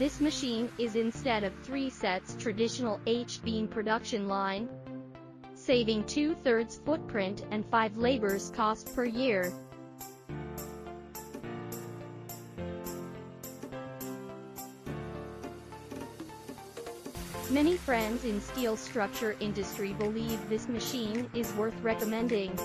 This machine is instead of three sets traditional H-beam production line, saving two-thirds footprint and five labors cost per year. Many friends in steel structure industry believe this machine is worth recommending.